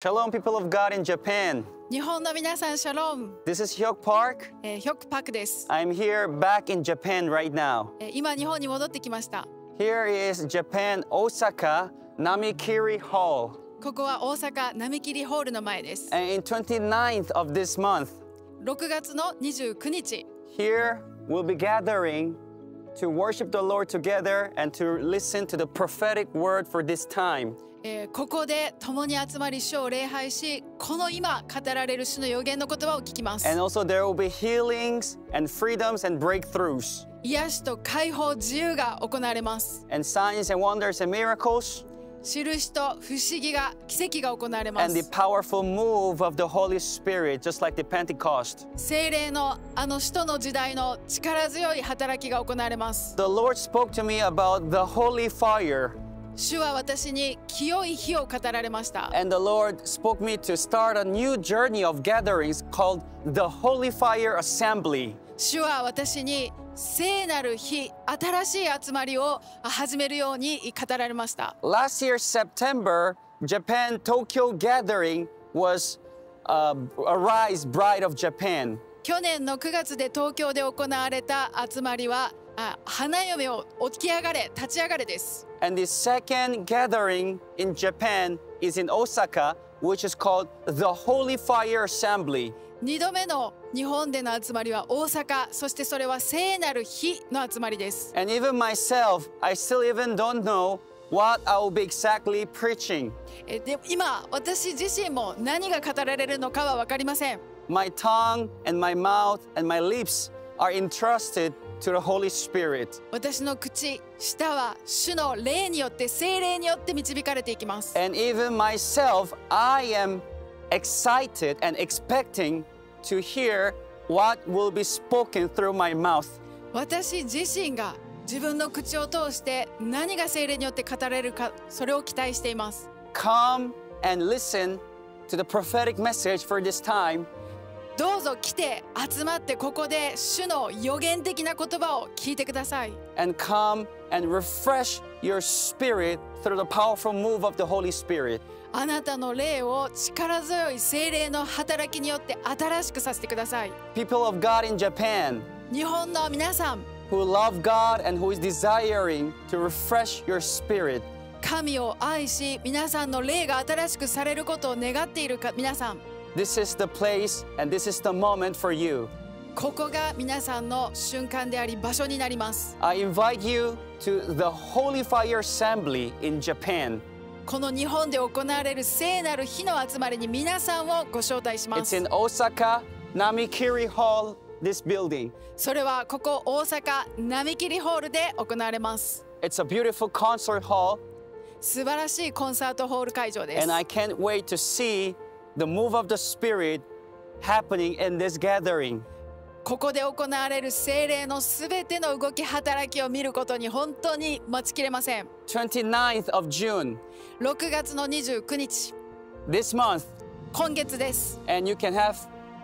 Shalom, people of God in Japan. 日本の皆さん、シャローム、 This is Hyuk Park. えーヒョクパクです、 I'm here back in Japan right now. えー今日本に戻ってきました。 Here is Japan, Osaka, Namikiri Hall. ここは大阪並木ホールの前です。 And in 29th of this month, 6月の29日、 here we'll be gathering to worship the Lord together and to listen to the prophetic word for this time. えーここで共に集まり主を礼拝し、この今語られる主の予言の言葉を聞きます。And also there will be healings and freedoms and breakthroughs 癒しと解放、自由が行われます。and signs and wonders and miracles 印と不思議が奇跡が行われま and the す。powerful move of the Holy Spirit, just like the Pentecost. 精霊のあの使徒の時代の力強い働きが行われます。The Lord spoke to me about the holy fire, 主は私に清い火を語られました。and the Lord spoke me to start a new journey of gatherings called the Holy Fire Assembly. 主は私に聖なる日新しい集まりを始めるように語られました Last year, September, Japan Tokyo gathering was uh, Arise Bride of Japan. 去年の9月で東京で行われた集まりは あ花嫁を起き上がれ立ち上がれです And the second gathering in Japan is in Osaka, which is called the Holy Fire Assembly. 2度目の日本での集まりは大阪そしてそれは聖なる日の集まりです And even myself, I still even don't know what I will be exactly preaching. えで今私自身も何が語られるのかは分かりません My tongue and my mouth and my lips are entrusted to the Holy Spirit. 私の口舌は主の霊によって聖霊によって導かれていきます And even myself, I am excited and expecting to hear what will be spoken through my mouth. 私自身が自分の口を通して何が聖霊によって語られるかそれを期待しています Come and listen to the prophetic message for this time どうぞ来て集まってここで主の予言的な言葉を聞いてください and come and refresh your spirit through the powerful move of the Holy Spirit. あなたの霊を力強い聖霊の働きによって新しくさせてください People of God in Japan 日本の皆さん who love God and who is desiring to refresh your spirit. 神を愛し皆さんの霊が新しくされることを願っているか皆さん This is the place and this is the moment for you. ここが皆さんの瞬間であり場所になります I invite you to the Holy Fire Assembly in Japan. この日本で行われる聖なる日の集まりに皆さんをご招待しま It's す in Osaka, Namikiri Hall, this building. それはここ大阪並木ホールで行われます It's a beautiful concert hall, 素晴らしいコンサートホール会場です and I can't wait to see the move of the Spirit happening in this gathering. ここで行われる聖霊のすべての動き働きを見ることに本当に待ちきれません 29th of June, 6月の29日 this month, 今月です、and you can have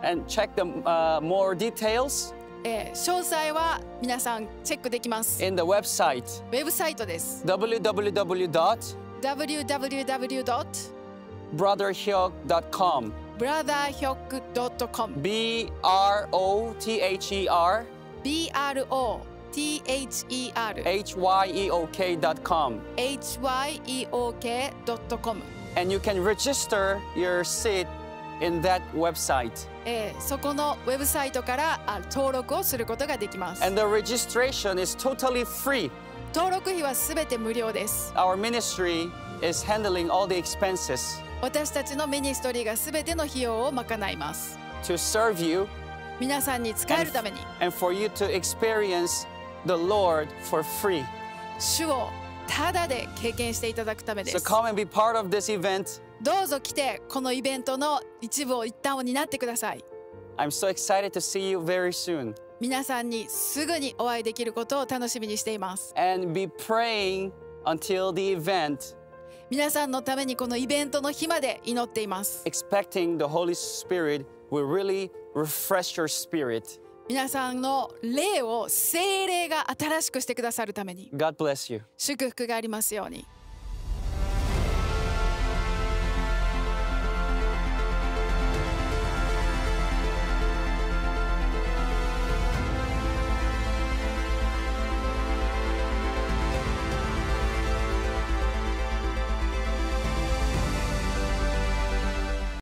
and check the uh, more details えー詳細は皆さんチェックできます in the website ウェブサイトです www.brotherhyuk.com. www.brotherhyok.com B R O T H E R B-R-O-T-H-E-R H Y E O K.com. H-Y-E-O-K.com And you can register your seat in that website. えーそこのウェブサイトからあ登録をすることができます And the registration is totally free. 登録費はすべて無料です Our ministry is handling all the expenses 私たちのミニストリーがすべての費用を賄います to serve you 皆さんに使えるために and for you to experience the Lord for free. 主をただで経験していただくためで So す come and be part of this event. どうぞ来てこのイベントの一部を一端を担ってください I'm so excited to see you very soon 皆さんにすぐにお会いできることを楽しみにしています and be praying until the event, 皆さんのためにこのイベントの日まで祈っています expecting the Holy Spirit will really refresh your spirit. 皆さんの霊を精霊が新しくしてくださるために God bless you. 祝福がありますように